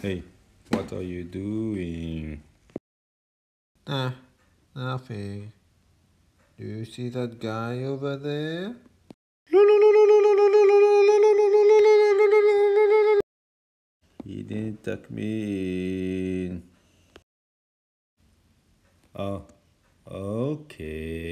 Hey, what are you doing? Ah, nothing. Do you see that guy over there? He didn't tuck me in. Oh, okay.